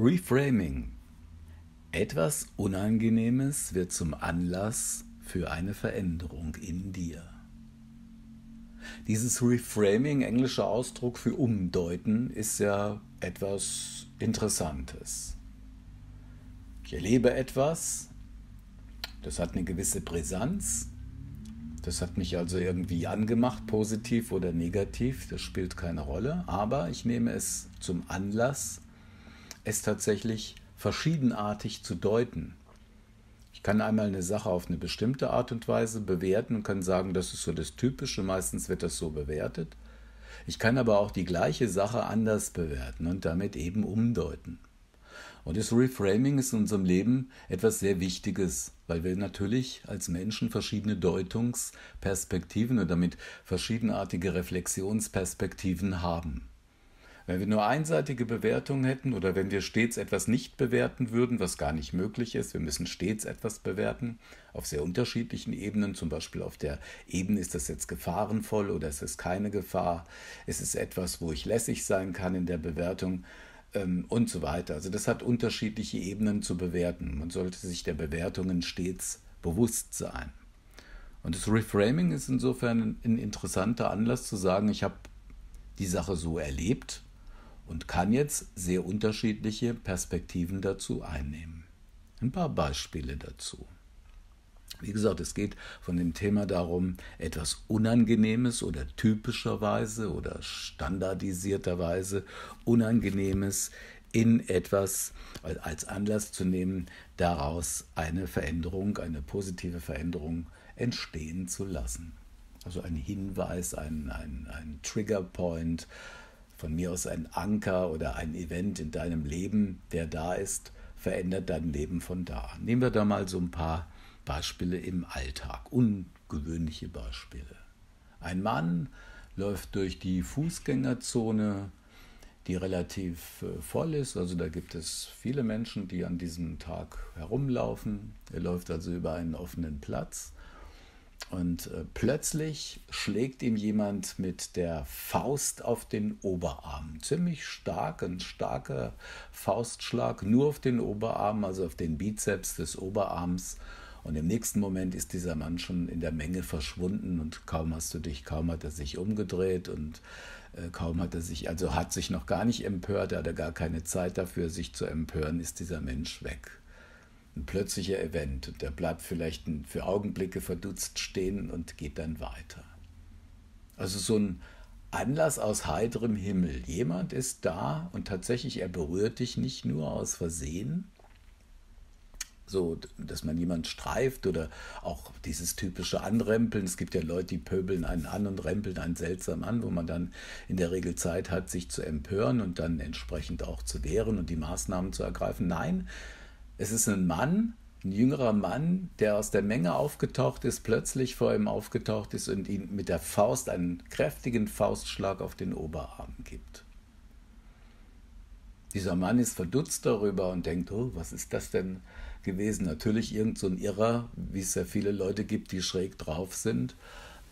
Reframing. Etwas Unangenehmes wird zum Anlass für eine Veränderung in dir. Dieses Reframing, englischer Ausdruck für Umdeuten, ist ja etwas Interessantes. Ich erlebe etwas, das hat eine gewisse Brisanz, das hat mich also irgendwie angemacht, positiv oder negativ, das spielt keine Rolle, aber ich nehme es zum Anlass, es tatsächlich verschiedenartig zu deuten. Ich kann einmal eine Sache auf eine bestimmte Art und Weise bewerten und kann sagen, das ist so das Typische, meistens wird das so bewertet. Ich kann aber auch die gleiche Sache anders bewerten und damit eben umdeuten. Und das Reframing ist in unserem Leben etwas sehr Wichtiges, weil wir natürlich als Menschen verschiedene Deutungsperspektiven und damit verschiedenartige Reflexionsperspektiven haben. Wenn wir nur einseitige Bewertungen hätten oder wenn wir stets etwas nicht bewerten würden, was gar nicht möglich ist, wir müssen stets etwas bewerten, auf sehr unterschiedlichen Ebenen, zum Beispiel auf der Ebene, ist das jetzt gefahrenvoll oder ist es keine Gefahr, ist es etwas, wo ich lässig sein kann in der Bewertung ähm, und so weiter. Also das hat unterschiedliche Ebenen zu bewerten. Man sollte sich der Bewertungen stets bewusst sein. Und das Reframing ist insofern ein interessanter Anlass zu sagen, ich habe die Sache so erlebt und kann jetzt sehr unterschiedliche Perspektiven dazu einnehmen. Ein paar Beispiele dazu. Wie gesagt, es geht von dem Thema darum, etwas Unangenehmes oder typischerweise oder standardisierterweise Unangenehmes in etwas als Anlass zu nehmen, daraus eine Veränderung, eine positive Veränderung entstehen zu lassen. Also ein Hinweis, ein, ein, ein Triggerpoint, von mir aus ein Anker oder ein Event in deinem Leben, der da ist, verändert dein Leben von da. Nehmen wir da mal so ein paar Beispiele im Alltag, ungewöhnliche Beispiele. Ein Mann läuft durch die Fußgängerzone, die relativ äh, voll ist. Also da gibt es viele Menschen, die an diesem Tag herumlaufen. Er läuft also über einen offenen Platz und äh, plötzlich schlägt ihm jemand mit der Faust auf den Oberarm. Ziemlich stark, ein starker Faustschlag, nur auf den Oberarm, also auf den Bizeps des Oberarms. Und im nächsten Moment ist dieser Mann schon in der Menge verschwunden und kaum hast du dich, kaum hat er sich umgedreht und äh, kaum hat er sich, also hat sich noch gar nicht empört, er hatte gar keine Zeit dafür, sich zu empören, ist dieser Mensch weg ein plötzlicher Event und der bleibt vielleicht für Augenblicke verdutzt stehen und geht dann weiter. Also so ein Anlass aus heiterem Himmel. Jemand ist da und tatsächlich er berührt dich nicht nur aus Versehen, so, dass man jemand streift oder auch dieses typische Anrempeln. Es gibt ja Leute, die pöbeln einen an und rempeln einen seltsam an, wo man dann in der Regel Zeit hat, sich zu empören und dann entsprechend auch zu wehren und die Maßnahmen zu ergreifen. Nein, es ist ein Mann, ein jüngerer Mann, der aus der Menge aufgetaucht ist, plötzlich vor ihm aufgetaucht ist und ihn mit der Faust einen kräftigen Faustschlag auf den Oberarm gibt. Dieser Mann ist verdutzt darüber und denkt, oh, was ist das denn gewesen? Natürlich irgend so ein Irrer, wie es ja viele Leute gibt, die schräg drauf sind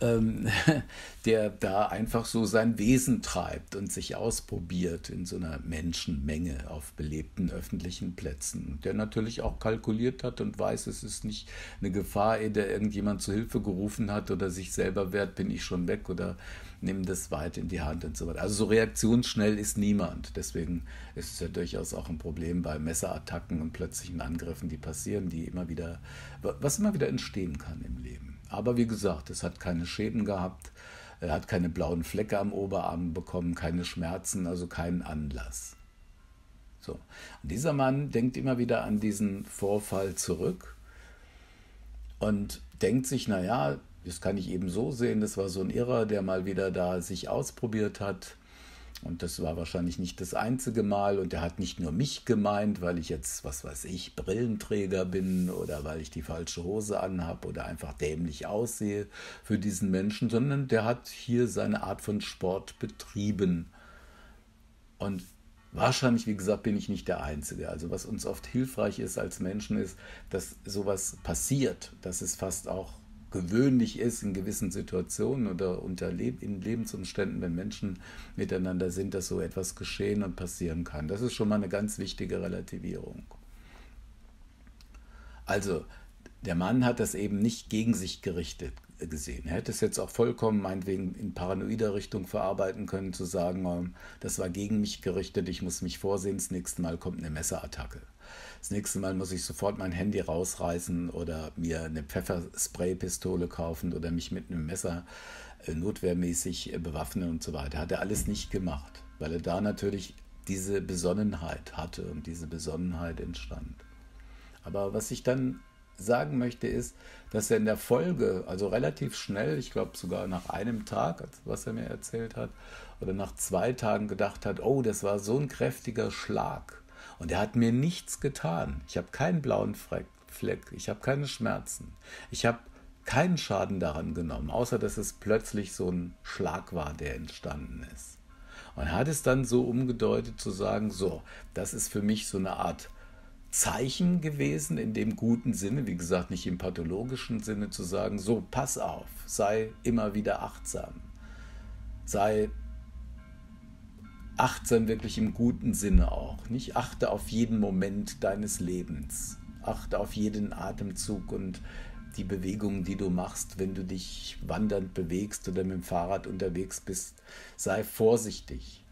ähm, der da einfach so sein Wesen treibt und sich ausprobiert in so einer Menschenmenge auf belebten öffentlichen Plätzen. Der natürlich auch kalkuliert hat und weiß, es ist nicht eine Gefahr, ehe der irgendjemand zu Hilfe gerufen hat oder sich selber wehrt, bin ich schon weg oder nimm das weit in die Hand und so weiter. Also so reaktionsschnell ist niemand. Deswegen ist es ja durchaus auch ein Problem bei Messerattacken und plötzlichen Angriffen, die passieren, die immer wieder, was immer wieder entstehen kann im Leben. Aber wie gesagt, es hat keine Schäden gehabt, er hat keine blauen Flecke am Oberarm bekommen, keine Schmerzen, also keinen Anlass. So. Und dieser Mann denkt immer wieder an diesen Vorfall zurück und denkt sich, naja, das kann ich eben so sehen, das war so ein Irrer, der mal wieder da sich ausprobiert hat und das war wahrscheinlich nicht das einzige Mal. Und er hat nicht nur mich gemeint, weil ich jetzt, was weiß ich, Brillenträger bin oder weil ich die falsche Hose anhabe oder einfach dämlich aussehe für diesen Menschen, sondern der hat hier seine Art von Sport betrieben. Und wahrscheinlich, wie gesagt, bin ich nicht der Einzige. Also was uns oft hilfreich ist als Menschen ist, dass sowas passiert, dass es fast auch gewöhnlich ist in gewissen Situationen oder unter Le in Lebensumständen, wenn Menschen miteinander sind, dass so etwas geschehen und passieren kann. Das ist schon mal eine ganz wichtige Relativierung. Also, der Mann hat das eben nicht gegen sich gerichtet gesehen. Hätte es jetzt auch vollkommen meinetwegen in paranoider Richtung verarbeiten können, zu sagen, ähm, das war gegen mich gerichtet, ich muss mich vorsehen, das nächste Mal kommt eine Messerattacke. Das nächste Mal muss ich sofort mein Handy rausreißen oder mir eine Pfefferspray-Pistole kaufen oder mich mit einem Messer äh, notwehrmäßig äh, bewaffnen und so weiter. Hat er alles nicht gemacht, weil er da natürlich diese Besonnenheit hatte und diese Besonnenheit entstand. Aber was ich dann sagen möchte, ist, dass er in der Folge, also relativ schnell, ich glaube sogar nach einem Tag, was er mir erzählt hat, oder nach zwei Tagen gedacht hat, oh, das war so ein kräftiger Schlag. Und er hat mir nichts getan. Ich habe keinen blauen Fleck, ich habe keine Schmerzen. Ich habe keinen Schaden daran genommen, außer dass es plötzlich so ein Schlag war, der entstanden ist. Und er hat es dann so umgedeutet zu sagen, so, das ist für mich so eine Art Zeichen gewesen, in dem guten Sinne, wie gesagt, nicht im pathologischen Sinne, zu sagen, so, pass auf, sei immer wieder achtsam, sei achtsam wirklich im guten Sinne auch, nicht achte auf jeden Moment deines Lebens, achte auf jeden Atemzug und die Bewegungen, die du machst, wenn du dich wandernd bewegst oder mit dem Fahrrad unterwegs bist, sei vorsichtig,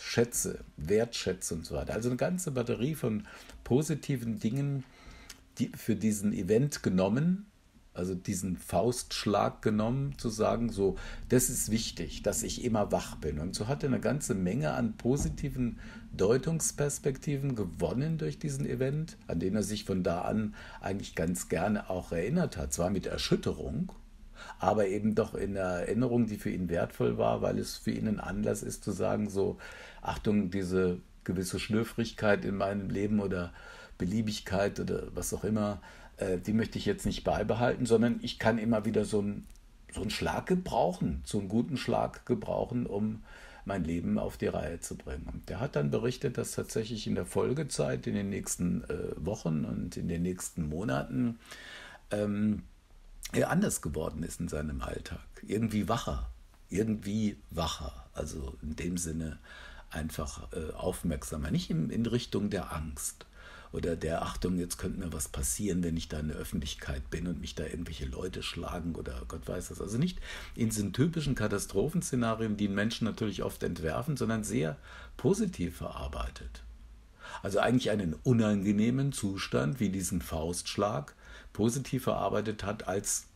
schätze, wertschätze und so weiter. Also eine ganze Batterie von positiven Dingen die für diesen Event genommen, also diesen Faustschlag genommen, zu sagen, so, das ist wichtig, dass ich immer wach bin. Und so hat er eine ganze Menge an positiven Deutungsperspektiven gewonnen durch diesen Event, an den er sich von da an eigentlich ganz gerne auch erinnert hat. Zwar mit Erschütterung, aber eben doch in der Erinnerung, die für ihn wertvoll war, weil es für ihn ein Anlass ist zu sagen, so, Achtung, diese gewisse Schlürfrigkeit in meinem Leben oder Beliebigkeit oder was auch immer, äh, die möchte ich jetzt nicht beibehalten, sondern ich kann immer wieder so einen, so einen Schlag gebrauchen, so einen guten Schlag gebrauchen, um mein Leben auf die Reihe zu bringen. Und der hat dann berichtet, dass tatsächlich in der Folgezeit, in den nächsten äh, Wochen und in den nächsten Monaten, ähm, anders geworden ist in seinem Alltag. Irgendwie wacher, irgendwie wacher. Also in dem Sinne einfach äh, aufmerksamer, nicht in, in Richtung der Angst oder der Achtung, jetzt könnte mir was passieren, wenn ich da in der Öffentlichkeit bin und mich da irgendwelche Leute schlagen oder Gott weiß das. Also nicht in diesen typischen Katastrophenszenarien, die Menschen natürlich oft entwerfen, sondern sehr positiv verarbeitet. Also eigentlich einen unangenehmen Zustand wie diesen Faustschlag positiv verarbeitet hat als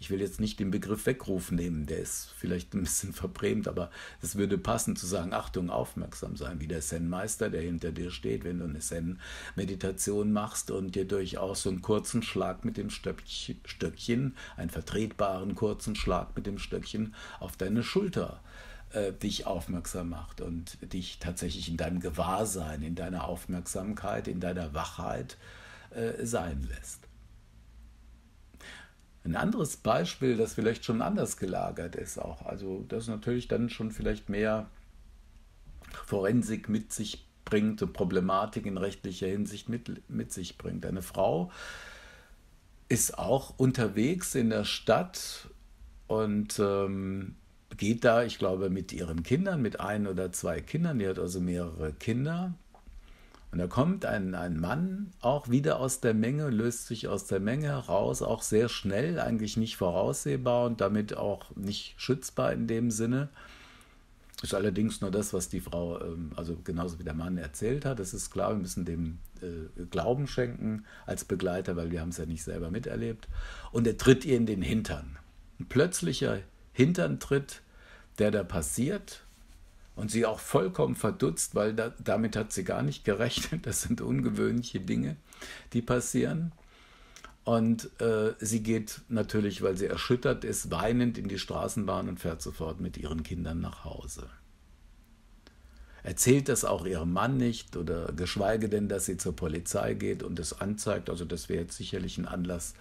ich will jetzt nicht den Begriff Weckruf nehmen, der ist vielleicht ein bisschen verbrämt, aber es würde passen zu sagen, Achtung, aufmerksam sein, wie der Zen-Meister, der hinter dir steht, wenn du eine Zen-Meditation machst und dir durchaus so einen kurzen Schlag mit dem Stöckchen, einen vertretbaren kurzen Schlag mit dem Stöckchen auf deine Schulter äh, dich aufmerksam macht und dich tatsächlich in deinem Gewahrsein, in deiner Aufmerksamkeit, in deiner Wachheit äh, sein lässt. Ein anderes Beispiel, das vielleicht schon anders gelagert ist auch, also das natürlich dann schon vielleicht mehr Forensik mit sich bringt und Problematik in rechtlicher Hinsicht mit, mit sich bringt. Eine Frau ist auch unterwegs in der Stadt und ähm, geht da, ich glaube, mit ihren Kindern, mit ein oder zwei Kindern, die hat also mehrere Kinder und da kommt ein, ein Mann auch wieder aus der Menge, löst sich aus der Menge heraus, auch sehr schnell, eigentlich nicht voraussehbar und damit auch nicht schützbar in dem Sinne. Ist allerdings nur das, was die Frau, ähm, also genauso wie der Mann erzählt hat. Das ist klar, wir müssen dem äh, Glauben schenken als Begleiter, weil wir haben es ja nicht selber miterlebt. Und er tritt ihr in den Hintern. Ein plötzlicher Hinterntritt, der da passiert, und sie auch vollkommen verdutzt, weil da, damit hat sie gar nicht gerechnet. Das sind ungewöhnliche Dinge, die passieren. Und äh, sie geht natürlich, weil sie erschüttert ist, weinend in die Straßenbahn und fährt sofort mit ihren Kindern nach Hause. Erzählt das auch ihrem Mann nicht oder geschweige denn, dass sie zur Polizei geht und es anzeigt. Also das wäre jetzt sicherlich ein Anlass,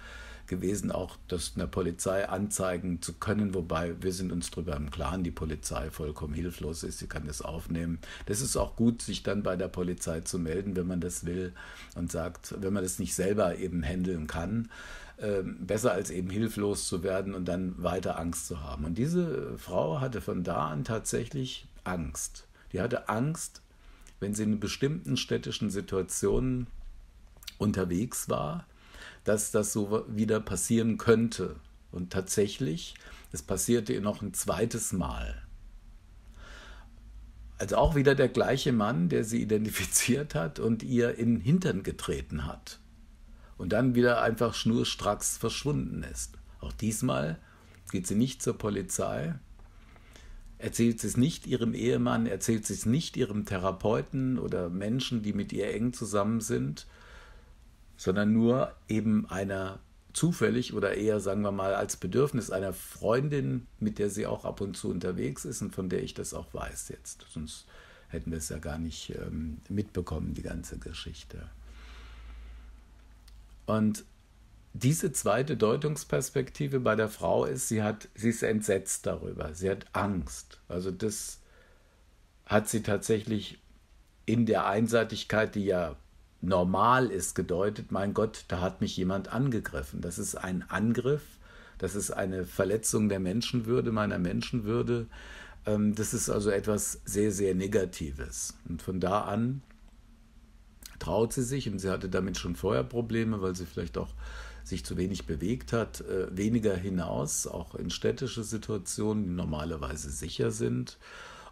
gewesen, auch das einer Polizei anzeigen zu können, wobei wir sind uns darüber im Klaren, die Polizei vollkommen hilflos ist, sie kann das aufnehmen. Das ist auch gut, sich dann bei der Polizei zu melden, wenn man das will und sagt, wenn man das nicht selber eben handeln kann, ähm, besser als eben hilflos zu werden und dann weiter Angst zu haben. Und diese Frau hatte von da an tatsächlich Angst. Die hatte Angst, wenn sie in bestimmten städtischen Situationen unterwegs war, dass das so wieder passieren könnte. Und tatsächlich, es passierte ihr noch ein zweites Mal. Also auch wieder der gleiche Mann, der sie identifiziert hat und ihr in den Hintern getreten hat. Und dann wieder einfach schnurstracks verschwunden ist. Auch diesmal geht sie nicht zur Polizei, erzählt sie es nicht ihrem Ehemann, erzählt sie es nicht ihrem Therapeuten oder Menschen, die mit ihr eng zusammen sind, sondern nur eben einer zufällig oder eher sagen wir mal als Bedürfnis einer Freundin, mit der sie auch ab und zu unterwegs ist und von der ich das auch weiß jetzt. Sonst hätten wir es ja gar nicht ähm, mitbekommen, die ganze Geschichte. Und diese zweite Deutungsperspektive bei der Frau ist, sie hat, sie ist entsetzt darüber, sie hat Angst. Also das hat sie tatsächlich in der Einseitigkeit, die ja normal ist, gedeutet, mein Gott, da hat mich jemand angegriffen. Das ist ein Angriff, das ist eine Verletzung der Menschenwürde, meiner Menschenwürde. Ähm, das ist also etwas sehr, sehr Negatives. Und von da an traut sie sich, und sie hatte damit schon vorher Probleme, weil sie vielleicht auch sich zu wenig bewegt hat, äh, weniger hinaus, auch in städtische Situationen, die normalerweise sicher sind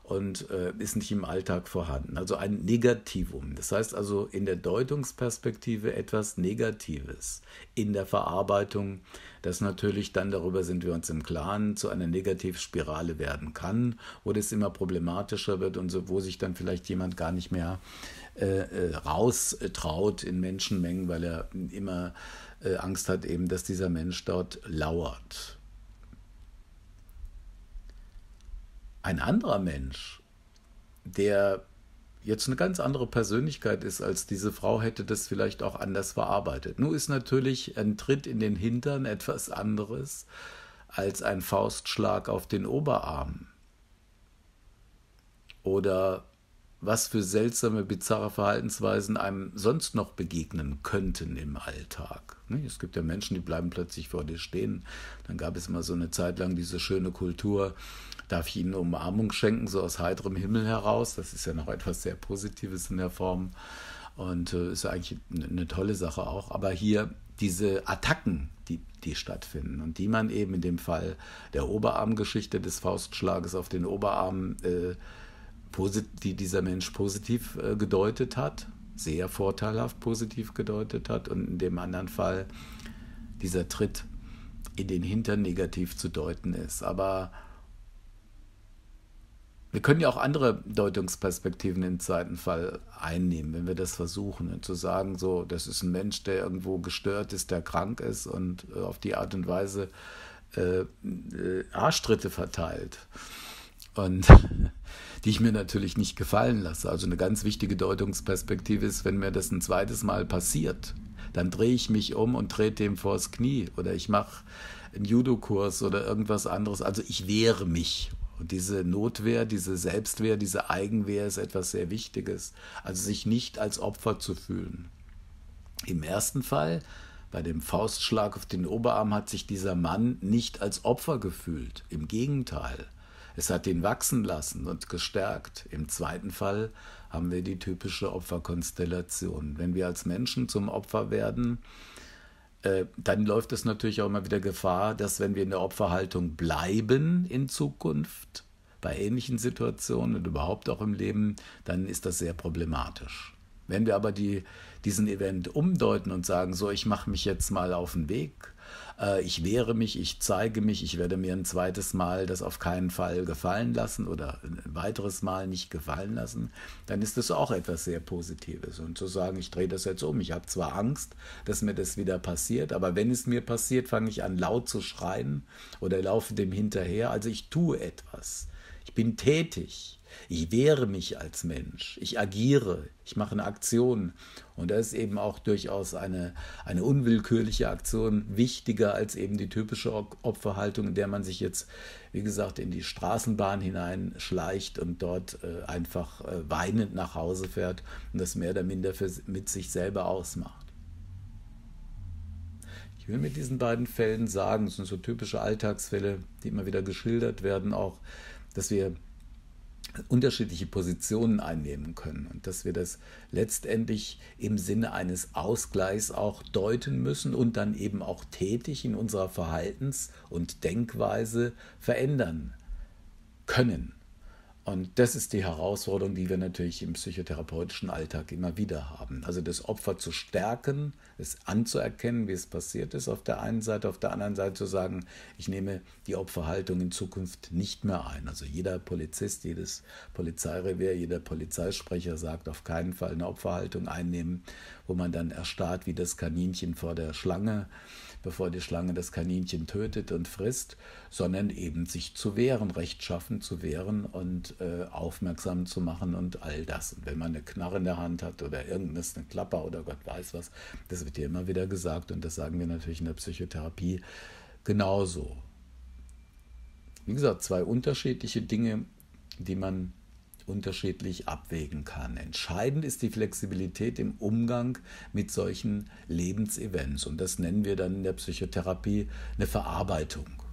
und äh, ist nicht im Alltag vorhanden. Also ein Negativum. Das heißt also in der Deutungsperspektive etwas Negatives. In der Verarbeitung, das natürlich dann, darüber sind wir uns im Klaren, zu einer Negativspirale werden kann, wo das immer problematischer wird und so, wo sich dann vielleicht jemand gar nicht mehr äh, äh raustraut in Menschenmengen, weil er immer äh, Angst hat eben, dass dieser Mensch dort lauert. Ein anderer Mensch, der jetzt eine ganz andere Persönlichkeit ist als diese Frau, hätte das vielleicht auch anders verarbeitet. Nun ist natürlich ein Tritt in den Hintern etwas anderes als ein Faustschlag auf den Oberarm. Oder was für seltsame, bizarre Verhaltensweisen einem sonst noch begegnen könnten im Alltag. Ne, es gibt ja Menschen, die bleiben plötzlich vor dir stehen. Dann gab es immer so eine Zeit lang diese schöne Kultur, darf ich Ihnen Umarmung schenken, so aus heiterem Himmel heraus. Das ist ja noch etwas sehr Positives in der Form und äh, ist eigentlich eine, eine tolle Sache auch. Aber hier diese Attacken, die, die stattfinden und die man eben in dem Fall der Oberarmgeschichte des Faustschlages auf den Oberarm, äh, die dieser Mensch positiv äh, gedeutet hat, sehr vorteilhaft positiv gedeutet hat und in dem anderen Fall dieser Tritt in den Hintern negativ zu deuten ist. Aber wir können ja auch andere Deutungsperspektiven im zweiten Fall einnehmen, wenn wir das versuchen. Und zu sagen, so, das ist ein Mensch, der irgendwo gestört ist, der krank ist und äh, auf die Art und Weise äh, äh, Arschtritte verteilt. Und die ich mir natürlich nicht gefallen lasse. Also eine ganz wichtige Deutungsperspektive ist, wenn mir das ein zweites Mal passiert, dann drehe ich mich um und trete dem vors Knie oder ich mache einen Judo-Kurs oder irgendwas anderes. Also ich wehre mich und diese Notwehr, diese Selbstwehr, diese Eigenwehr ist etwas sehr Wichtiges. Also sich nicht als Opfer zu fühlen. Im ersten Fall, bei dem Faustschlag auf den Oberarm, hat sich dieser Mann nicht als Opfer gefühlt. Im Gegenteil. Es hat ihn wachsen lassen und gestärkt. Im zweiten Fall haben wir die typische Opferkonstellation. Wenn wir als Menschen zum Opfer werden, äh, dann läuft es natürlich auch immer wieder Gefahr, dass wenn wir in der Opferhaltung bleiben in Zukunft, bei ähnlichen Situationen und überhaupt auch im Leben, dann ist das sehr problematisch. Wenn wir aber die, diesen Event umdeuten und sagen, so, ich mache mich jetzt mal auf den Weg, äh, ich wehre mich, ich zeige mich, ich werde mir ein zweites Mal das auf keinen Fall gefallen lassen oder ein weiteres Mal nicht gefallen lassen, dann ist das auch etwas sehr Positives. Und zu sagen, ich drehe das jetzt um, ich habe zwar Angst, dass mir das wieder passiert, aber wenn es mir passiert, fange ich an laut zu schreien oder laufe dem hinterher. Also ich tue etwas. Ich bin tätig. Ich wehre mich als Mensch, ich agiere, ich mache eine Aktion. Und da ist eben auch durchaus eine, eine unwillkürliche Aktion wichtiger als eben die typische Opferhaltung, in der man sich jetzt, wie gesagt, in die Straßenbahn hineinschleicht und dort äh, einfach äh, weinend nach Hause fährt und das mehr oder minder für, mit sich selber ausmacht. Ich will mit diesen beiden Fällen sagen, es sind so typische Alltagsfälle, die immer wieder geschildert werden, auch, dass wir unterschiedliche Positionen einnehmen können und dass wir das letztendlich im Sinne eines Ausgleichs auch deuten müssen und dann eben auch tätig in unserer Verhaltens- und Denkweise verändern können. Und das ist die Herausforderung, die wir natürlich im psychotherapeutischen Alltag immer wieder haben. Also das Opfer zu stärken, es anzuerkennen, wie es passiert ist, auf der einen Seite, auf der anderen Seite zu sagen, ich nehme die Opferhaltung in Zukunft nicht mehr ein. Also jeder Polizist, jedes Polizeirevier, jeder Polizeisprecher sagt auf keinen Fall eine Opferhaltung einnehmen, wo man dann erstarrt wie das Kaninchen vor der Schlange bevor die Schlange das Kaninchen tötet und frisst, sondern eben sich zu wehren, rechtschaffen zu wehren und äh, aufmerksam zu machen und all das. Und wenn man eine Knarre in der Hand hat oder irgendwas, eine Klapper oder Gott weiß was, das wird dir immer wieder gesagt und das sagen wir natürlich in der Psychotherapie genauso. Wie gesagt, zwei unterschiedliche Dinge, die man unterschiedlich abwägen kann. Entscheidend ist die Flexibilität im Umgang mit solchen Lebensevents und das nennen wir dann in der Psychotherapie eine Verarbeitung.